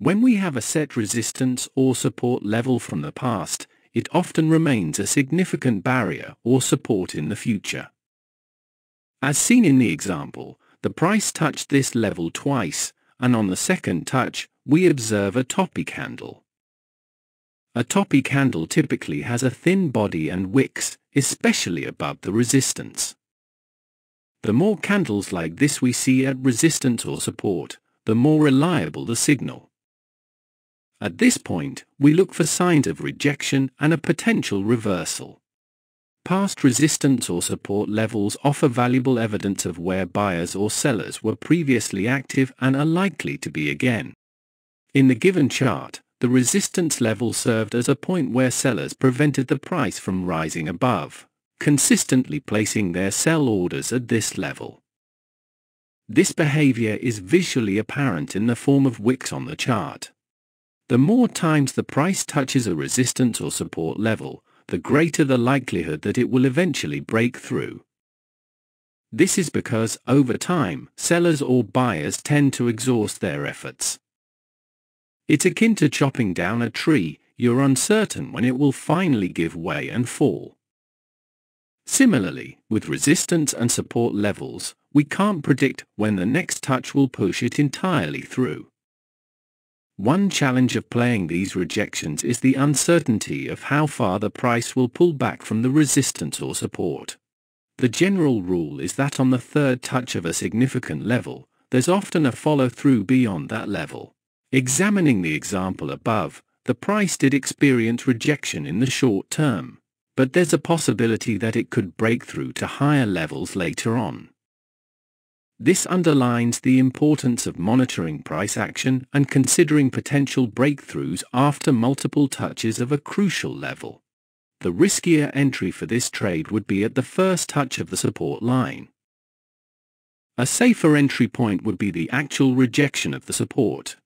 When we have a set resistance or support level from the past, it often remains a significant barrier or support in the future. As seen in the example, the price touched this level twice, and on the second touch, we observe a toppy candle. A toppy candle typically has a thin body and wicks, especially above the resistance. The more candles like this we see at resistance or support, the more reliable the signal. At this point, we look for signs of rejection and a potential reversal. Past resistance or support levels offer valuable evidence of where buyers or sellers were previously active and are likely to be again. In the given chart, the resistance level served as a point where sellers prevented the price from rising above, consistently placing their sell orders at this level. This behavior is visually apparent in the form of wicks on the chart. The more times the price touches a resistance or support level, the greater the likelihood that it will eventually break through. This is because, over time, sellers or buyers tend to exhaust their efforts. It's akin to chopping down a tree, you're uncertain when it will finally give way and fall. Similarly, with resistance and support levels, we can't predict when the next touch will push it entirely through. One challenge of playing these rejections is the uncertainty of how far the price will pull back from the resistance or support. The general rule is that on the third touch of a significant level, there's often a follow-through beyond that level. Examining the example above, the price did experience rejection in the short term, but there's a possibility that it could break through to higher levels later on. This underlines the importance of monitoring price action and considering potential breakthroughs after multiple touches of a crucial level. The riskier entry for this trade would be at the first touch of the support line. A safer entry point would be the actual rejection of the support.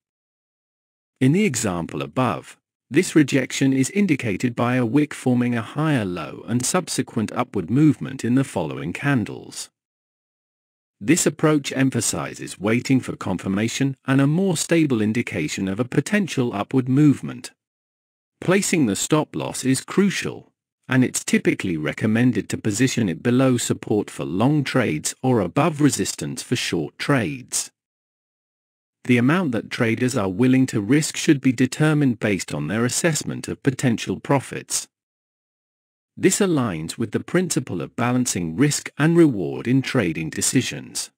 In the example above, this rejection is indicated by a wick forming a higher low and subsequent upward movement in the following candles. This approach emphasizes waiting for confirmation and a more stable indication of a potential upward movement. Placing the stop loss is crucial, and it's typically recommended to position it below support for long trades or above resistance for short trades. The amount that traders are willing to risk should be determined based on their assessment of potential profits. This aligns with the principle of balancing risk and reward in trading decisions.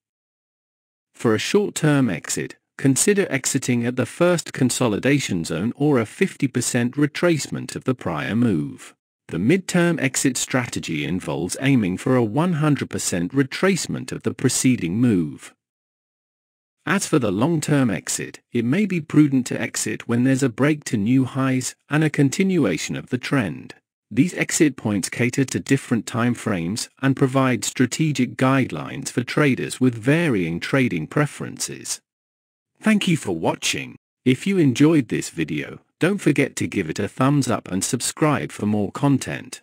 For a short-term exit, consider exiting at the first consolidation zone or a 50% retracement of the prior move. The mid-term exit strategy involves aiming for a 100% retracement of the preceding move. As for the long-term exit, it may be prudent to exit when there's a break to new highs and a continuation of the trend. These exit points cater to different time frames and provide strategic guidelines for traders with varying trading preferences. Thank you for watching. If you enjoyed this video, don't forget to give it a thumbs up and subscribe for more content.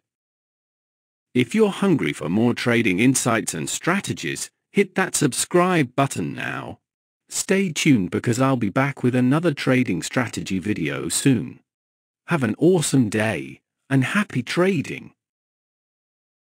If you're hungry for more trading insights and strategies, hit that subscribe button now. Stay tuned because I'll be back with another trading strategy video soon. Have an awesome day and happy trading.